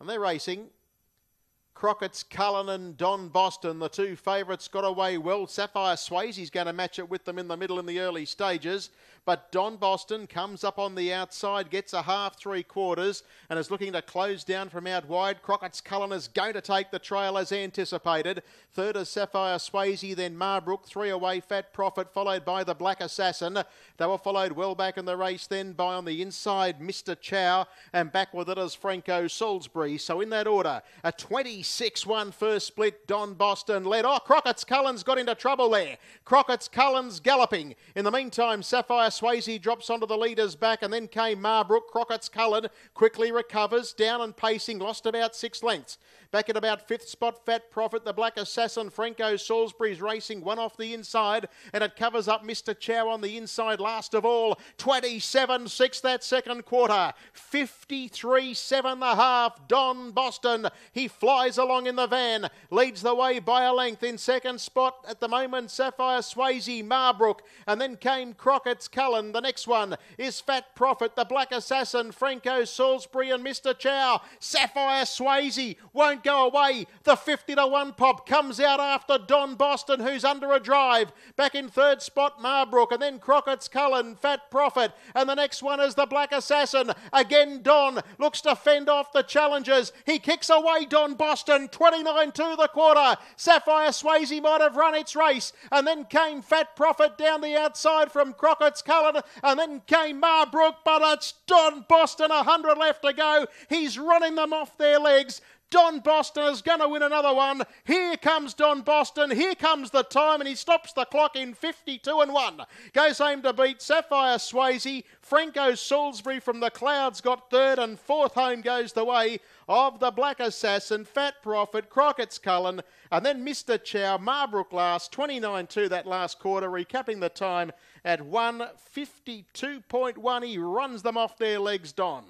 And they're racing. Crockett's Cullen and Don Boston, the two favourites, got away well. Sapphire Swayze's going to match it with them in the middle in the early stages. But Don Boston comes up on the outside, gets a half three quarters, and is looking to close down from out wide. Crockett's Cullen is going to take the trail as anticipated. Third is Sapphire Swayze, then Marbrook. Three away, Fat Profit, followed by the Black Assassin. They were followed well back in the race then by on the inside Mr. Chow, and back with it is Franco Salisbury. So in that order, a 26 1 first split, Don Boston led. Oh, Crockett's Cullen's got into trouble there. Crockett's Cullen's galloping. In the meantime, Sapphire Swayze drops onto the leader's back, and then came Marbrook. Crockett's Cullen quickly recovers, down and pacing, lost about six lengths. Back at about fifth spot, Fat Profit, the Black Assassin, Franco Salisbury's racing, one off the inside, and it covers up Mr. Chow on the inside last of all. 27 6 that second quarter, 53 7 the half. Don Boston, he flies along in the van, leads the way by a length in second spot at the moment. Sapphire Swayze, Marbrook, and then came Crockett's Cullen. The next one is Fat Profit, the Black Assassin, Franco Salisbury, and Mr. Chow. Sapphire Swayze won't go away. The 50 to 1 pop comes out after Don Boston, who's under a drive. Back in third spot, Marbrook, and then Crockett's Cullen, Fat Profit, and the next one is the Black Assassin. Again, Don looks to fend off the challengers. He kicks away Don Boston, 29 to the quarter. Sapphire Swayze might have run its race, and then came Fat Profit down the outside from Crockett's Cullen, and then came Marbrook, but it's Don Boston, 100 left to go. He's running them off their legs. Don Boston is going to win another one. Here comes Don Boston. Here comes the time, and he stops the clock in 52 and 1. Goes home to beat Sapphire Swayze. Franco Salisbury from the Clouds got third, and fourth home goes the way of the Black Assassin, Fat Profit, Crockett's Cullen, and then Mr. Chow, Marbrook last, 29 2 that last quarter, recapping the time at 152.1. He runs them off their legs, Don.